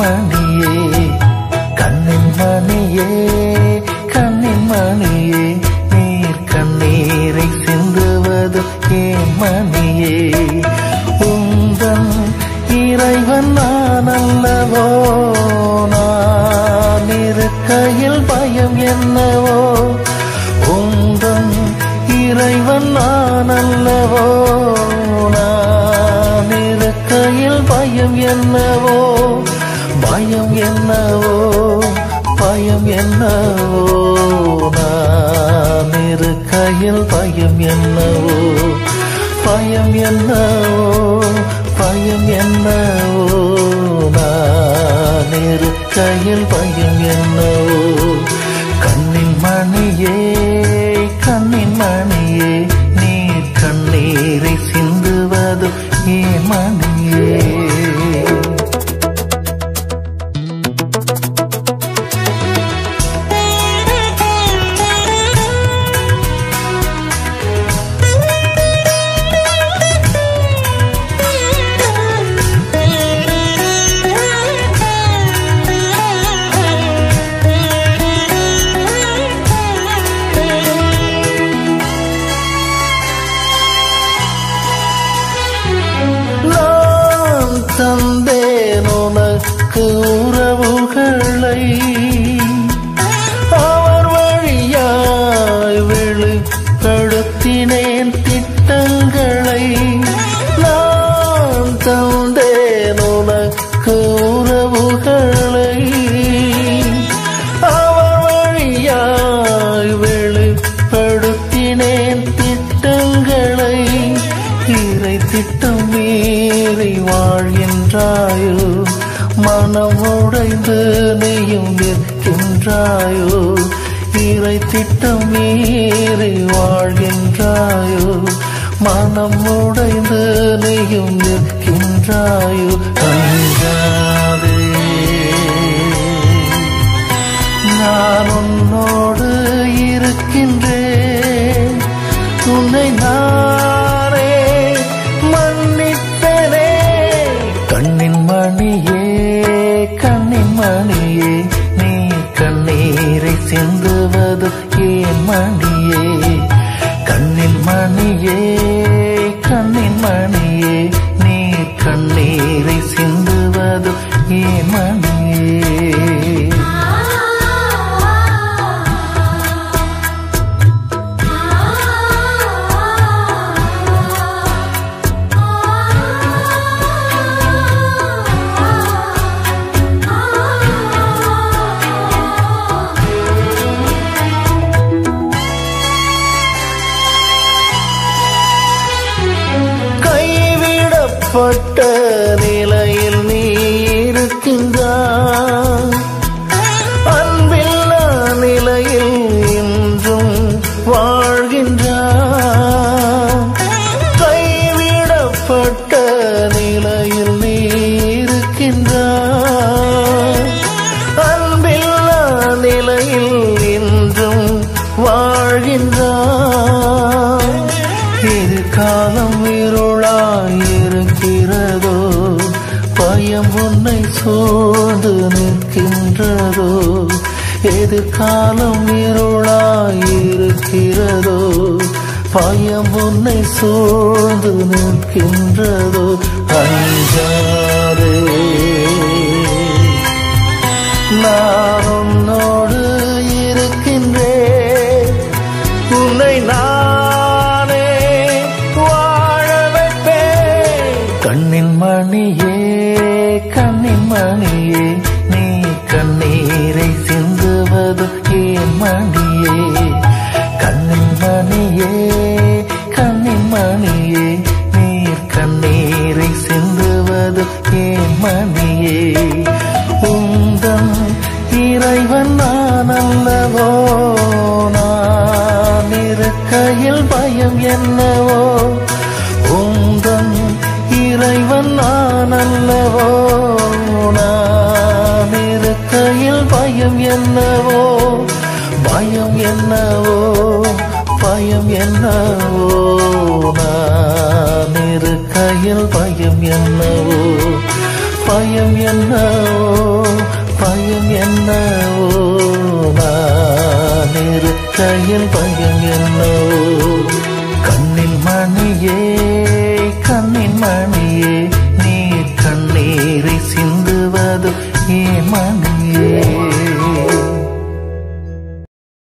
மணியே கண்ணின் மணியே கண்ணின் மணியே நீர் கண்ணீரை சிந்துவது ஏன் மணியே. உந்தன் இறைவன் நான் அல்லவோ நான் இருக்கையில் பயம் என்னவோ? உந்தன் இறைவன் நான் அல்லவோ நான் இருக்கையில் பயம் என்னவோ? பயம் என்னவோ பயம் என்னவோ? நான் இருக்கையில் பயம் என்னவோ பயம் என்னவோ பயம் என்னவோ? நான் இருக்கையில் பயம் என்னவோ? உறவுகளை அவர் வழியாய் வெளிப்படுத்தினேன் திட்டங்களை நான் தந்தேன் உனக்கு உறவுகளை. அவர் வழியாய் வெளிப்படுத்தினேன் திட்டங்களை இறை திட்டம் மீறி வாழ்கின்றாயோ மனம் உடைந்து நீயும் நிற்கின்றாயோ? இறை திட்டம் மீறி வாழ்கின்றாயோ? மனம் உடைந்து நீயும் நிற்கின்றாயோ? அஞ்சாதே நான் உன்னோடு இருக்கின்றேன். உன்னை நானே மன்னித்தனே கண்ணின் மணியே மணியே நீ கண்ணீரை சிந்துவது ஏன் மணியே. கண்ணின் மணியே கண்ணின் மணி கைவிடப்பட்ட நிலையில் நீ இருக்கின்றாய். சோர்ந்து சூழ்ந்து நிற்கின்றதோ எதிர்காலம் இருளாயிருக்கிறதோ? பயம் உன்னை சோர்ந்து நிற்கின்றதோ? அஞ்சாரே நான் உன்னோடு இருக்கின்றேன். உன்னை நானே வாழ வைப்பேன். கண்ணின் மணியே கண்ணின் மணியே நீ கண்ணீரை சிந்துவது ஏன் மணியே. கண்ணின் மணியே கண்ணின் மணியே நீர் கண்ணீரை சிந்துவது ஏன் மணியே. உந்தன் இறைவன் பயம் என்னவோ? பயம் என்னவோ? பயம் என்னவோ? நான் இருக்கையில் பயம் என்னவோ? பயம் என்னவோ? பயம் என்னவோ? நான் இருக்கையில் பயம் என்னவோ? கண்ணில் மணியே கண்ணின் மணி